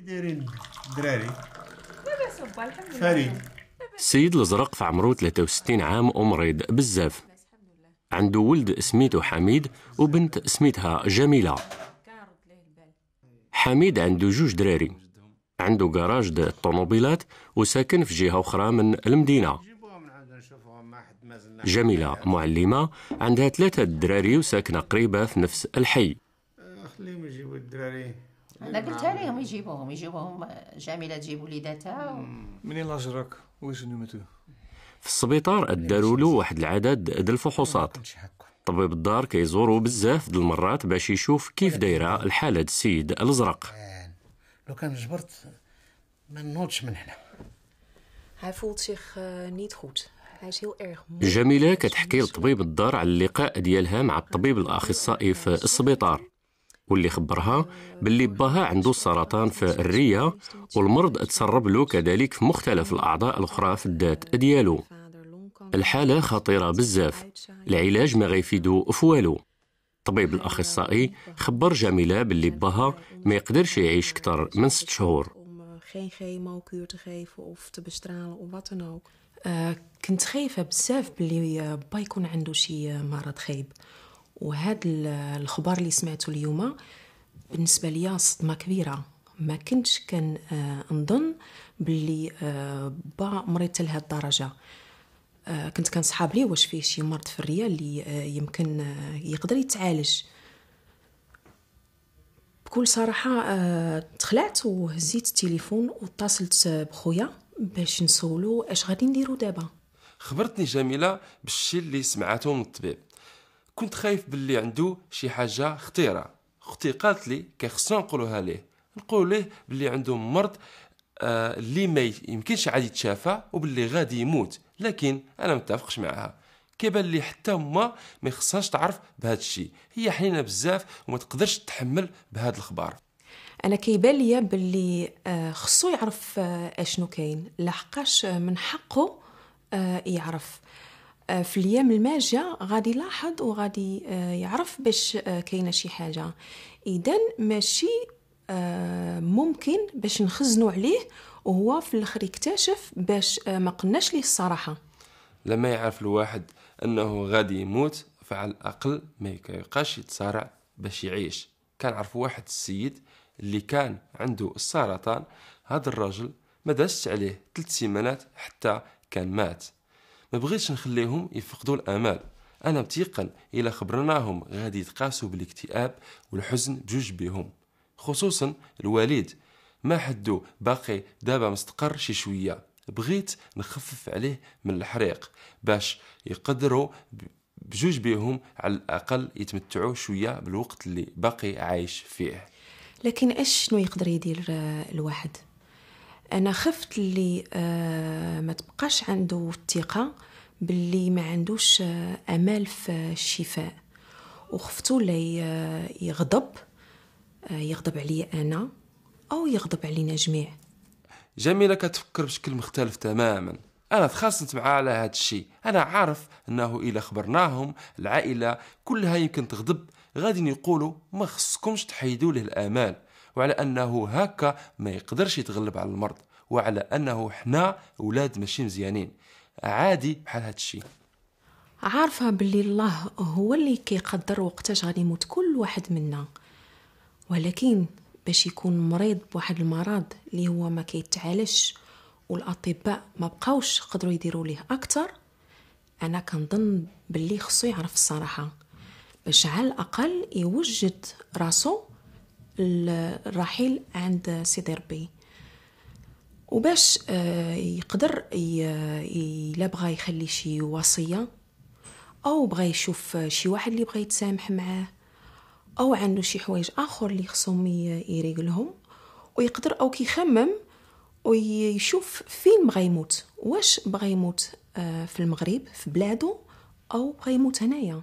كي دايرين الدراري؟ لاباس الحمد لله. فريد السيد الازرق فعمرو 63 عام ومريض بزاف. عنده ولد سميتو حميد وبنت سميتها جميلة. حميد عنده جوج دراري. عنده كراج د الطوموبيلات وساكن في جهة أخرى من المدينة. جميلة معلمة عندها ثلاثة دراري وساكنة قريبة في نفس الحي. خليهم يجيبوا الدراري؟ أنا قلتها لهم يجيبوهم يجيبوهم جميله تجيب وليداتها و... منين لاجرك واش نمتو في السبيطار داروا له واحد العدد د الفحوصات كنتش هكا طبيب الدار كيزورو بزاف د المرات باش يشوف كيف دايره الحاله د السيد الازرق لو كان جبرت ما نوضش من هنا Hij voelt zich niet goed. Hij is heel erg moe. جميلة كتحكي لطبيب الدار على اللقاء ديالها مع الطبيب الأخصائي في السبيطار واللي خبرها باللي باها عنده السرطان في الرية والمرض تسرب له كذلك في مختلف الأعضاء الأخرى في الذات ديالو. الحالة خطيرة بزاف العلاج ما غيفيدو في والو الطبيب الأخصائي خبر جميلة باللي باها ما يقدرش يعيش كتر من ست شهور Om geen chemokuur te geven of te bestralen of wat dan ook. كنت خايفة بزاف بلي آه، با يكون عنده شي مرض خايب وهاد ال- الخبر اللي سمعته اليوم بالنسبة ليا صدمة كبيرة. ما كنتش كان آه، نظن بلي آه، با مريض لهاد الدرجة. آه، كنت كنصحاب ليه واش فيه شي مرض في الرية اللي يمكن يقدر يتعالج. بكل صراحة آه، تخلعت وهزيت التليفون واتصلت بخويا باش نسولو اش غادي نديرو دابا. خبرتني جميلة بالشي اللي سمعته من الطبيب. كنت خايف باللي عنده شي حاجة خطيرة. أختي قالت لي كيخصنا نقولوها ليه. نقول ليه باللي عنده مرض آه اللي ما يمكنش عادي يتشافى وباللي غادي يموت. لكن أنا متفقش معها كيبان لي حتى ما ما يخصهاش تعرف بهذا الشيء هي حنينة بزاف وما تقدرش تحمل بهذا الخبر أنا كيبان ليا باللي آه، خصو يعرف آه، أشنو كاين. لحقاش من حقه يعرف. في الأيام الماجية غادي يلاحظ وغادي آه، يعرف باش آه، كاينة شي حاجة. إذا ماشي آه، ممكن باش نخزنوا عليه وهو في الآخر يكتشف باش آه، ما قلناش ليه الصراحة. لما يعرف الواحد أنه غادي يموت فعلى الأقل ما يبقاش يتصارع باش يعيش. كان عرف واحد السيد اللي كان عنده السرطان. هذا الرجل ما دازش عليه ثلاث سيمانات حتى كان مات. ما بغيتش نخليهم يفقدوا الامل أنا متيقن إلا خبرناهم غادي يتقاسوا بالاكتئاب والحزن بجوج بيهم خصوصا الوالد ما حدو باقي دابا مستقر شي شوية. بغيت نخفف عليه من الحريق باش يقدروا بجوج بيهم على الأقل يتمتعوا شوية بالوقت اللي باقي عايش فيه. لكن اش شنو يقدر يدير آه، الواحد؟ أنا خفت اللي آه، ما تبقاش عنده الثقة باللي ما عندوش آه، أمال في الشفاء. وخفتو لا يغضب آه، يغضب عليا أنا أو يغضب علينا جميع. جميلة كتفكر بشكل مختلف تماما. أنا تخاصمت معها على هذا الشيء. أنا عارف أنه إلا خبرناهم العائلة كلها يمكن تغضب. غادي يقولوا ما خصكمش تحيدوا له الآمال. وعلى أنه هكا ما يقدرش يتغلب على المرض وعلى أنه حنا أولاد ماشي مزيانين. عادي بحال هذا الشيء عارفة باللي الله هو اللي كيقدر وقتاش غادي يموت كل واحد منا. ولكن باش يكون مريض بواحد المرض اللي هو ما كيتعالجش والأطباء ما بقاوش قدروا يديروا ليه أكثر أنا كنظن باللي خصو يعرف الصراحة. باش على الأقل يوجد راسو الرحيل عند سيدي ربي وباش آه، يقدر الا بغى يخلي شي وصية أو بغى يشوف شي واحد اللي بغى يتسامح معاه أو عنده شي حوايج آخر اللي خصهم يريقلهم ويقدر أو كيخمم ويشوف فين بغى يموت. واش بغى يموت آه، في المغرب في بلادو أو بغى يموت هنايا.